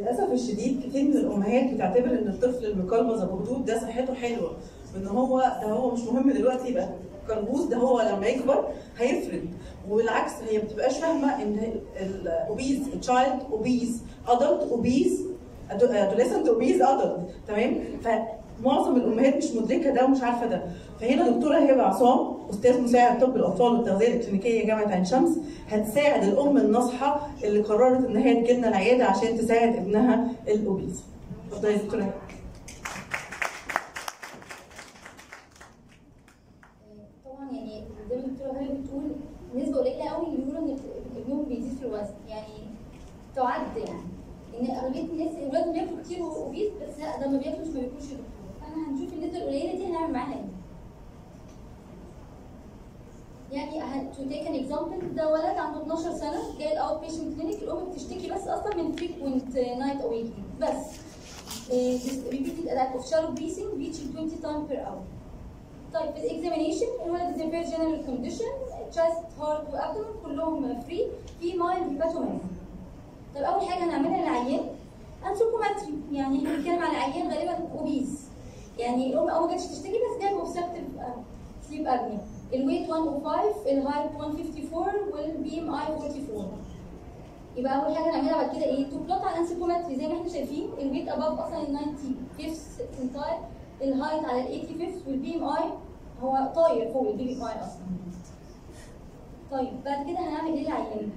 للأسف الشديد كتير من الأمهات بتعتبر إن الطفل المقلبظ ابو خدود ده صحته حلوة وإن هو ده هو مش مهم دلوقتي يبقى قلبوظ ده هو لما يكبر هيفرد. وبالعكس هي ما بتبقاش فاهمة إن ال obese child obese adult obese adolescent obese adult تمام؟ فمعظم الأمهات مش مدركة ده ومش عارفة ده. فهنا دكتورة هبه عصام أستاذ مساعد طب الأطفال والتغذية الكلينيكيه جامعة عين شمس هتساعد الأم الناصحة اللي قررت إن هي تجي لنا العيادة عشان تساعد ابنها الأوبيز. اتفضلي يا دكتورة. طبعا يعني زي ما الدكتورة بتقول نسبة قليلة قوي اللي بيقولوا ان ابنهم بيزيد في الوزن. يعني تعد يعني. إن أغلبية الناس الولاد بياكلوا كتير وبيز بس لا ده ما بياكلوش ما يا دكتور. هنشوف النسبة القليلة دي هنعمل معاها إيه؟ يعني to take an example ده ولد عنده 12 سنة جاي ال outpatient clinic الأم بتشتكي بس أصلا من frequent night awakening بس. repeated attack of shallow breathing reaching 20 times per hour. طيب في ال examination الولد in fair general condition chest heart و abdomen كلهم free في mild hepatomegaly طب أول حاجة هنعملها للعيان anthropometry يعني بنتكلم على عيان غالبا obese يعني الام أول ما جاتش تشتكي بس جايب obstructive sleep apnea ال weight 105 ال height 154 وال BMI 44 يبقى أول حاجة نعملها بعد كده إيه؟ to plot على ال anthropometry زي ما إحنا شايفين ال weight above أصلا ال 95 centile ال height على ال 85 وال BMI هو طاير فوق ال BMI أصلا. طيب بعد كده هنعمل إيه للعيان؟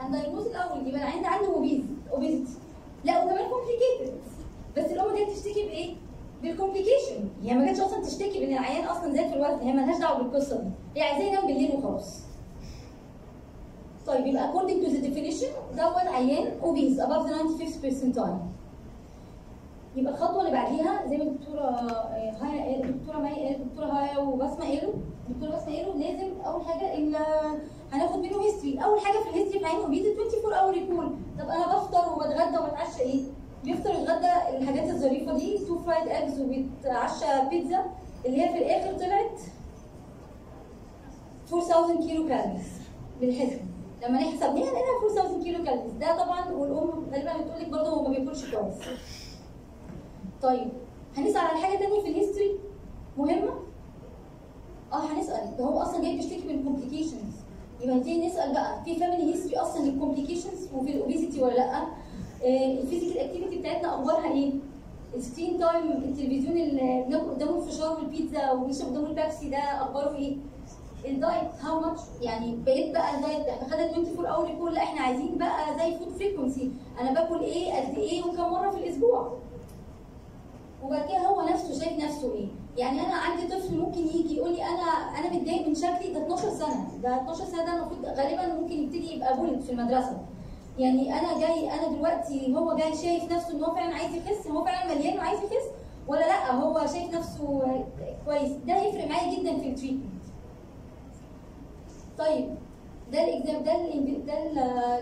هن diagnose الأول يبقى العيان ده عنده obese obesity لا وكمان complicated بس الأم جاية تشتكي بإيه؟ بال complication هي ما جاتش أصلا تشتكي بإن العيان أصلا زاد في الوزن هي مالهاش دعوة بالقصة دي. هي عايزاه ينام بالليل وخلاص. طيب يبقى according to the definition دوت عيان obese above the 95th percentile. يبقى الخطوة اللي بعديها زي ما الدكتورة آه، هايا الدكتورة مي الدكتورة هايا وبسمة قالوا الدكتورة بسمة قالوا لازم أول حاجة ال هناخد منه history أول حاجة في ال history في عيان obese 24 hour recall طب أنا بفطر وبتغدى وبتعشى إيه؟ بيفطر يتغدى الحاجات الظريفة دي two fried eggs وبيتعشى بيتزا اللي هي في الآخر طلعت 4000 kilocalories بالحسب لما نحسب حسبناها لقينا 4000 kilocalories ده طبعا والأم غالبا بتقول لك برضه هو ما بياكلش كويس. طيب هنسأل على حاجة تانية في ال history مهمة؟ آه هنسأل. ده هو أصلا جاي بيشتكي من complications يبقى نبتدي نسأل بقى في family history أصلا لل complications وفي ال obesity ولا لأ؟ ال physical activity بتاعتنا أخبارها إيه؟ ال screen time التلفزيون اللي بناكل قدامه الفشار والبيتزا ونشرب قدامه البيبسي ده أخباره إيه؟ ال diet how much يعني بقيت بقى ال diet إحنا خدنا 24 hour recall لا إحنا عايزين بقى زي food frequency أنا باكل إيه قد إيه وكم مرة في الأسبوع. وبعد كده هو نفسه شايف نفسه إيه؟ يعني أنا عندي طفل ممكن يجي يقول لي أنا أنا متضايق من شكلي ده 12 سنة. ده 12 سنة ده المفروض غالبا ممكن يبتدي يبقى bullied في المدرسة. يعني أنا جاي أنا دلوقتي هو جاي شايف نفسه إن هو فعلا عايز يخس هو فعلا مليان وعايز يخس ولا لأ؟ هو شايف نفسه كويس. ده هيفرق معايا جدا في ال treatment طيب ده ال exam ده ال ده ال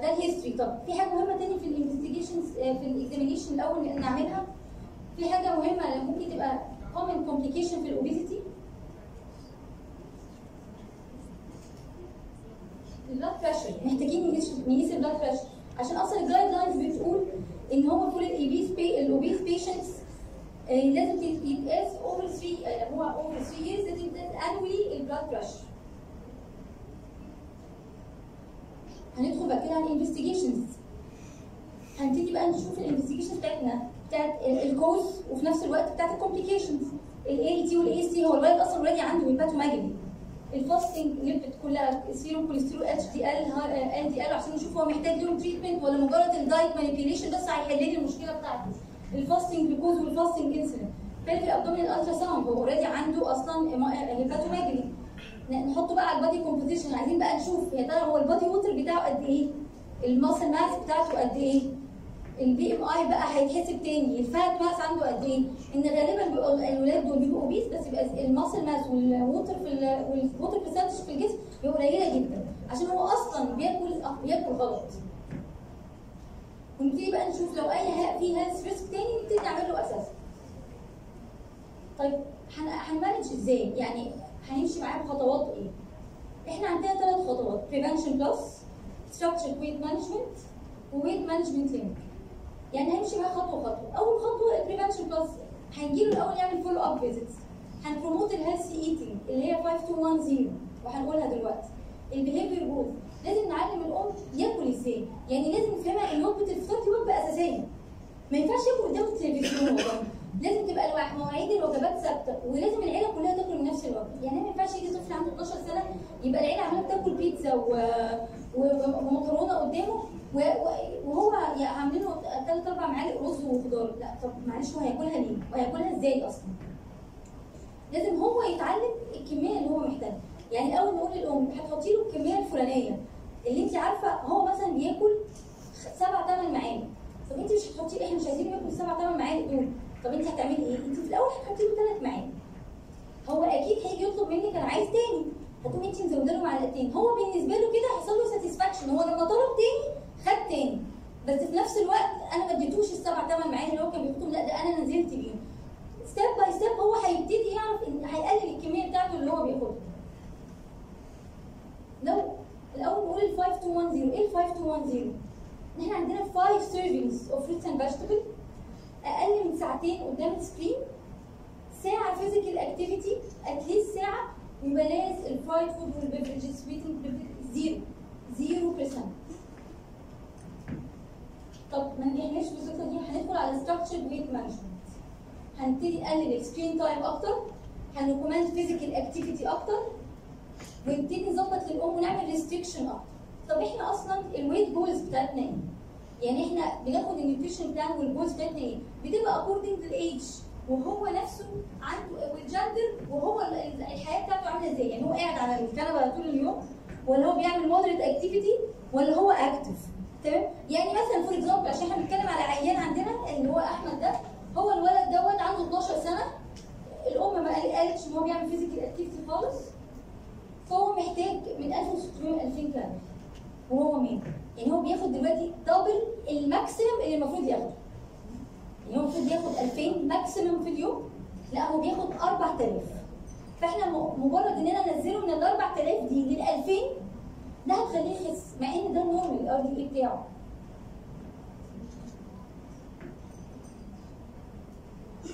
ده ال history طب في حاجة مهمة تاني في ال investigations في ال examination الأول نعملها؟ في حاجة مهمة ممكن تبقى common complication في ال obesity ال blood pressure محتاجين نقيس ال blood pressure عشان أصلا ال guidelines بتقول إن هو كل ال obese بي ال obese patients لازم يتقاس over 3 هو over 3 years لازم يتقاس annually ال blood pressure هندخل بعد كده على ال investigations هنبتدي بقى نشوف ال investigations بتاعتنا بتاعت ال cause وفي نفس الوقت بتاعت ال complications ال ALT وال AST هو الولد أصلا already عنده hepatomegaly ال fasting lipid كلها ال serum cholesterol HDL LDL عشان نشوف هو محتاج لهم treatment ولا مجرد ال diet manipulation بس هيحل لي المشكلة بتاعته. ال fasting glucose وال fasting insulin pelvi-abdominal ultrasound هو already عنده أصلا hepatomegaly نحطه بقى على ال body composition عايزين بقى نشوف يا ترى هو ال body water بتاعه قد إيه؟ ال muscle mass بتاعته قد إيه؟ ال BMI بقى هيتحسب تاني. ال fat mass عنده قد إيه؟ إن غالبا الولاد دول بيبقوا obese بس يبقى ال muscle mass وال water في ال- وال water percentage في الجسم بيبقى قليلة جدا. عشان هو أصلا بياكل بياكل غلط. ونبتدي بقى نشوف لو أي في health risk تاني نبتدي نعمل له assess طيب هن- هن manage إزاي؟ يعني هنمشي معاه بخطوات إيه؟ إحنا عندنا ثلاث خطوات. prevention plus structured weight management وweight management link يعني هنمشي معاه خطوة خطوة. أول خطوة ال prevention plus هنجيله الأول يعمل follow up visits هن promote ال healthy eating اللي هي 5210 وهنقولها دلوقتي. ال behavior goals لازم نعلم الأم ياكل إزاي. يعني لازم نفهمها ان وجبه الفطار دي وجبه أساسية. ما ينفعش ياكل قدام التلفزيون لازم تبقى مواعيد الوجبات ثابتة. ولازم العيلة كلها تاكل من نفس الوجبه يعني ما ينفعش طفل عنده 12 سنة يبقى العيلة عمالة بتاكل بيتزا. ومكرونة قدامه وهو عاملين له ثلاث أربع معالق رز وخضار لا طب معلش هو هياكلها ليه؟ وهياكلها إزاي أصلا؟ لازم هو يتعلم الكمية اللي هو محتاجها يعني الأول نقول للأم هتحطي له الكمية الفلانية اللي انت عارفة هو مثلا بياكل سبع ثمان معالق طب انت مش هتحطي إحنا مش عايزين ياكل سبع ثمان معالق دول طب انت هتعملي إيه؟ انت في الأول هتحطي له ثلاث معالق هو أكيد هيجي يطلب منك أنا عايز تاني. هتقوم انت مزوده له معلقتين. هو بالنسبة له كده هيحصل له satisfaction هو لما طلب تاني خد تاني. بس في نفس الوقت أنا ما اديتوش السبع ثمان معالق اللي هو كان بيحطهم لا ده أنا نزلت بيهم step by step هو هيبتدي يعرف هيقلل الكمية بتاعته اللي هو بياخدها. لو الأول نقول ال 5210 إيه ال 5210 إن إحنا عندنا 5 servings of fruits and vegetables. أقل من ساعتين قدام ال screen ساعة physical activity at least ساعة وبلاش ال fried food وال beverages sweetened zero zero percent طب ما نجحناش في الفكرة دي هندخل على structured weight management. هنبتدي نقلل ال screen time أكتر هن recommend physical activity أكتر ونبتدي نظبط للأم ونعمل restriction أكتر. طب إحنا أصلا ال weight goals بتاعتنا إيه؟ يعني إحنا بناخد ال nutrition plan وال goals بتاعتنا إيه؟ بتبقى according لل age وهو نفسه عنده والجندر وهو ال- ال- الحياة بتاعته عاملة إزاي؟ يعني هو قاعد على الكنبة طول اليوم ولا هو بيعمل moderate activity ولا هو active تمام؟ يعني مثلا for example عشان إحنا بنتكلم على عيان عندنا اللي هو أحمد ده هو الولد دوت عنده 12 سنة الأم ما قال- قالتش إن هو بيعمل physical activity خالص فهو محتاج من 1600 ل 2000 كالوري وهو مين؟ يعني هو بياخد دلوقتي double ال maximum اللي المفروض ياخده المفروض ياخد 2000 maximum في اليوم؟ لا هو بياخد 4000 فإحنا مجرد إننا ننزله من ال 4000 دي لل 2000 ده هتخليه يخس مع إن ده ال normal ال RDA بتاعه.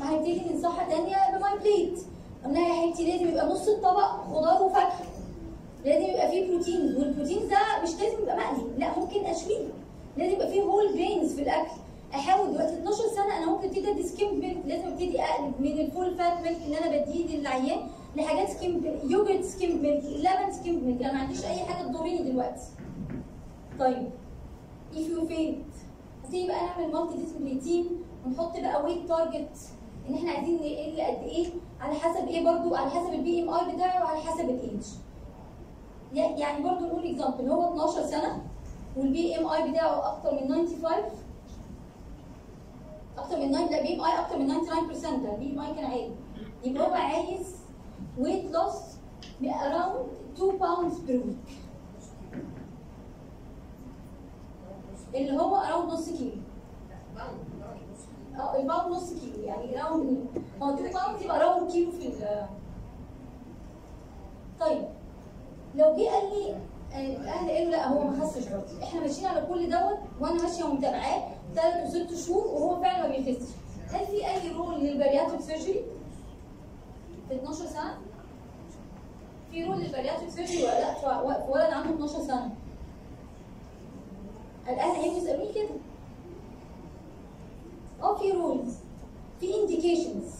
وهنبتدي ننصحها تانية ب my plate قلنا يا حبيبتي لازم يبقى نص الطبق خضار وفاكهة. لازم يبقى فيه بروتين والبروتين ده مش لازم يبقى مقلي لا ممكن أشويه. لازم يبقى فيه whole grains في الأكل. أحاول دلوقتي 12 سنة أنا ممكن ابتدي أدي skim milk لازم أبتدي أقلب من ال full fat milk اللي أنا بديه للعيان لحاجات skim yogurt skim milk لبن skim milk أنا ما عنديش أي حاجة تضرني دلوقتي. طيب if you failed هتيجي بقى نعمل multidisciplinary team ونحط بقى weight target إن إحنا عايزين نقل قد إيه على حسب إيه برضو على حسب ال BMI بتاعه وعلى حسب الايدج يعني برضو نقول example هو 12 سنة وال BMI بتاعه أكتر من 95 أكتر من 9 لا بي ام اي أكتر من 99% ده ال BMI كان عالي يبقى هو عايز weight loss around 2 pounds per week. اللي هو around نص كيلو آه ال pound نص كيلو يعني around هو 2 pound يبقى around كيلو في ال طيب. لو جه قال لي الاهل قالوا لا هو ما خسش برضه إحنا ماشيين على كل دوت وأنا ماشية ومتابعاه ثلاث وست شهور وهو فعلا ما بيخسش. هل في أي role لل bariatric surgery في 12 سنة؟ في role لل bariatric surgery ولا لا؟ ولد عنده 12 سنة؟ الاهل هيجوا يسالوني كده. آه في rules في indications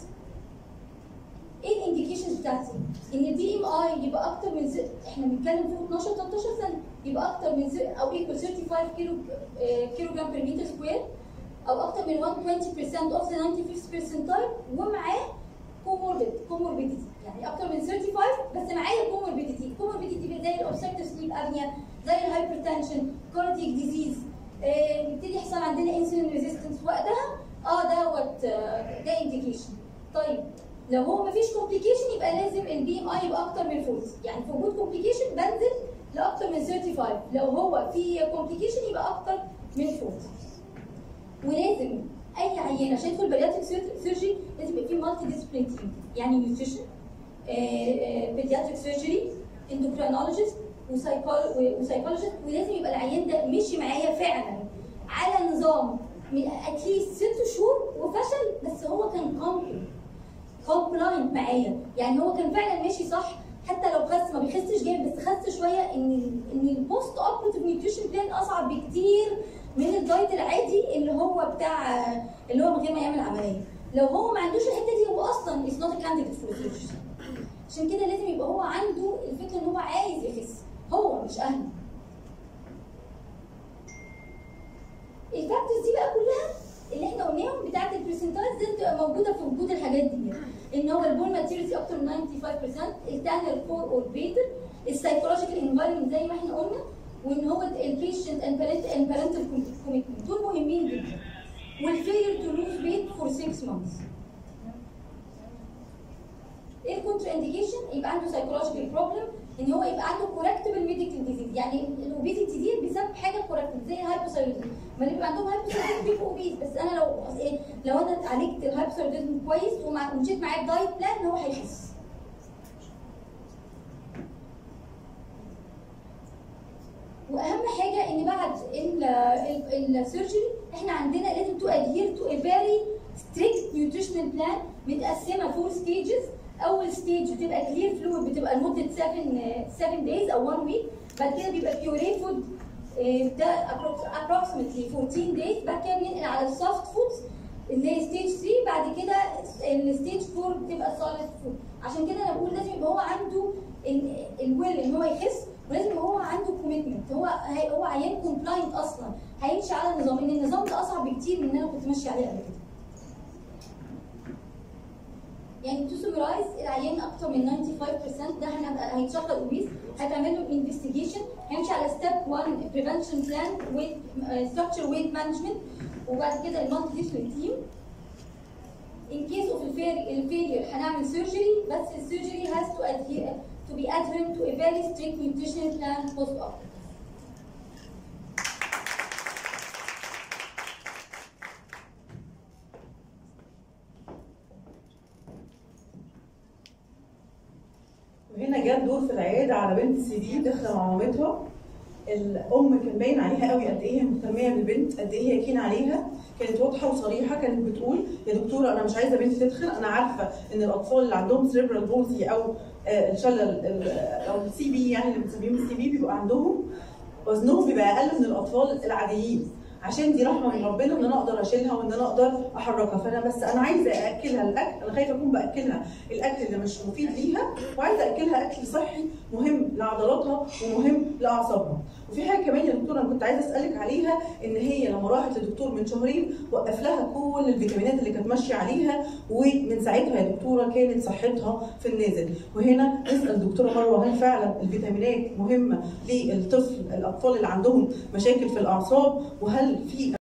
إيه ال indications بتاعتي؟ إن ال BMI يبقى أكتر من زي... إحنا بنتكلم فوق 12 13 سنة. يبقى أكتر من زي... أو equal 35 kilo kilogram per meter square أو أكتر من 120% of the 95 percentile ومعاه comorbid comorbidity يعني أكتر من 35 بس معايا comorbidity ال comorbidity زي ال obstructive sleep apnea زي ال hypertension cardiac disease يبتدي يحصل عندنا insulin resistance وقتها. آه دوت آه، ده indication طيب لو هو مفيش complication يبقى لازم ال BMI يبقى أكتر من 40 يعني في وجود complication بنزل لأكتر من 35 لو هو في complication يبقى أكتر من 40 ولازم أي عيان عشان يدخل bariatric surgery لازم يبقى فيه multidiscipline team يعني nutrition pediatric surgery endocrinologist و psychologist ولازم يبقى العيان ده مشي معايا فعلا على نظام at least ست شهور وفشل بس هو كان compliant معايا. يعني هو كان فعلا ماشي صح حتى لو خس ما بيخسش جامد بس خس شوية إن إن ال post operative nutrition plan أصعب بكتير. من ال diet العادي اللي هو بتاع اللي هو من غير ما يعمل عملية. لو هو ما عندوش الحتة دي هو أصلا is not candidate for عشان كده لازم يبقى هو عنده الفكرة إن هو عايز يخس. هو مش أهله. ال factors دي بقى كلها اللي إحنا قلناهم بتاعت ال percentiles دي بتبقى موجودة في وجود الحاجات دي. إن هو ال bone maturity أكتر من 95% ال Tanner four or greater ال psychological environment زي ما إحنا قلنا. وان هو ال patient and parental commitment دول مهمين جدا وال failure to lose weight for 6 months إيه ال contraindication يبقى عنده psychological problem إن هو يبقى عنده correctable medical disease يعني ال obesity دي بسبب حاجة correctable زي ال hypothyroidism ما اللي بيبقى عندهم hypothyroidism بيبقوا obese بس أنا لو إيه لو أنا عالجت ال hypothyroidism كويس ومشيت معاه ب diet plan هو هيخس واهم حاجة ان بعد ال surgery إحنا عندنا لازم to adhere to a very strict nutritional plan متقسمة four stages أول stage بتبقى clear fluid بتبقى لمدة 7 7 days أو 1 week بعد كده بيبقى puree food ده approximately 14 days بعد كده بننقل على ال soft foods اللي هي stage 3 بعد كده ال stage 4 بتبقى solid food عشان كده أنا بقول لازم يبقى هو عنده ال will إن هو يخس ولازم هو عنده commitment هو هو عيان compliant أصلا. هيمشي على النظام. إن النظام ده أصعب بكتير من اللي أنا كنت ماشيه عليه قبل كده. يعني to summarize العيان أكتر من 95% ده هنبقى هيتشخص obese هتعمل له investigation هيمشي على step 1 prevention plan with structure weight management وبعد كده ال multidiscipline team in case of ال failure هنعمل surgery بس ال surgery to adhere to be adherent to a very strict nutritional plan post op وهنا جه دور في العياده على بنت CP داخله مع مامتها الأم كان باين عليها قوي قد إيه هي مهتمية بالبنت قد إيه هي keen عليها. كانت واضحة وصريحة كانت بتقول يا دكتورة أنا مش عايزة بنتي تدخل أنا عارفة إن الأطفال اللي عندهم cerebral palsy أو آه، الشلل ال- أو ال CP يعني اللي بنسميهم ال CP بيبقى عندهم وزنهم بيبقى أقل من الأطفال العاديين. عشان دي رحمة من ربنا ان أنا أقدر أشيلها وإن أنا أقدر أحركها. فأنا بس أنا عايزة أكلها الأكل أنا خايفة أكون بأكلها الأكل اللي مش مفيد ليها وعايزة أكلها أكل صحي مهم لعضلاتها ومهم لأعصابها. وفي حاجة كمان يا دكتورة أنا كنت عايزة أسألك عليها إن هي لما راحت لدكتور من شهرين وقف لها كل الفيتامينات اللي كانت ماشية عليها ومن ساعتها يا دكتورة كانت صحتها في النازل. وهنا نسأل دكتورة مروة هل فعلا الفيتامينات مهمة للطفل الأطفال اللي عندهم مشاكل في الأعصاب؟ وهل في